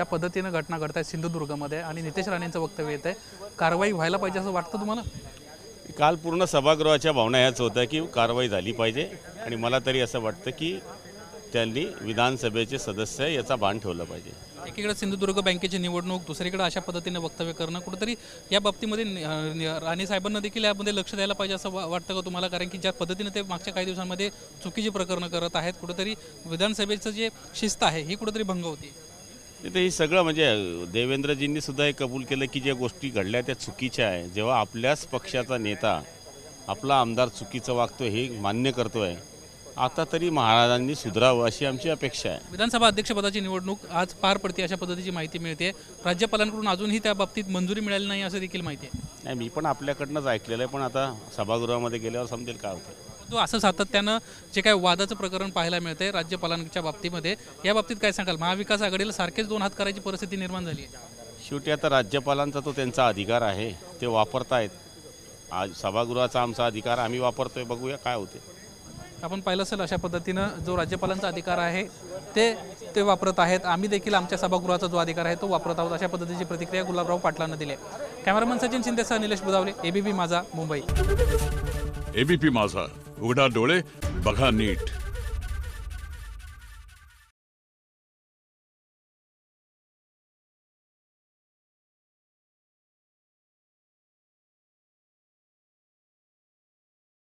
ज्या पद्धतीनं घटना घडत आहेत सिंधुदुर्गमध्ये आणि नितेश राणेंचं वक्तव्य येत आहे कारवाई व्हायला पाहिजे असं वाटतं तुम्हाला? काल पूर्ण सभागृहाच्या भावना ह्याच होत्या की कारवाई झाली पाहिजे आणि मला तरी असं वाटतं की त्यांनी विधानसभेचे सदस्य याचा भान ठेवलं पाहिजे. एकीकडे सिंधुदुर्ग बँकेची निवडणूक दुसरीकडे अशा पद्धतीने वक्तव्य करणं कुठेतरी या बाबतीमध्ये राणे साहेबांना देखील यामध्ये लक्ष द्यायला पाहिजे असं वाटतं का तुम्हाला? कारण की ज्या पद्धतीने ते मागच्या काही दिवसांमध्ये चुकीची प्रकरणं करत आहेत कुठेतरी विधानसभेचं जे शिस्त आहे ही कुठेतरी भंग होती. तिथे ही सगळं म्हणजे देवेंद्रजींनी सुद्धा हे कबूल केलं की ज्या गोष्टी घडल्या त्या चुकीच्या आहे. जेव्हा आपल्याच पक्षाचा नेता आपला आमदार चुकीचं वागतो हे मान्य करतोय आता तरी महाराजांनी सुधारावं अशी आमची अपेक्षा आहे. विधानसभा अध्यक्षपदाची निवडणूक आज पार पडते अशा पद्धतीची माहिती मिळते. राज्यपालांकडून अजूनही त्या बाबतीत मंजुरी मिळाली नाही असं देखील माहिती आहे. नाही मी पण आपल्याकडनंच ऐकलेलं आहे पण आता सभागृहामध्ये गेल्यावर समजेल काय होतं. तो असं सातत्यानं जे काय वादाचं प्रकरण पाहायला मिळतंय राज्यपालांच्या बाबतीमध्ये या बाबतीत काय सांगाल? महाविकास आघाडीला सारखेच दोन हात करायची परिस्थिती निर्माण झाली आहे. शेवटी आता राज्यपालांचा तो त्यांचा अधिकार आहे ते वापरतायत. आज सभागृहाचा आमचा अधिकार आम्ही वापरतोय बघूया काय होते. आपण पाहिलं असेल अशा पद्धतीनं जो राज्यपालांचा अधिकार आहे ते ते वापरत आहेत. आम्ही देखील आमच्या सभागृहाचा जो अधिकार आहे तो वापरत आहोत अशा पद्धतीची प्रतिक्रिया गुलाबराव पाटलांना दिली आहे. कॅमेरामन सचिन शिंदेसह निलेश बुदावले एबीपी माझा मुंबई. एबीपी माझा. उघडा डोळे बघा नीट.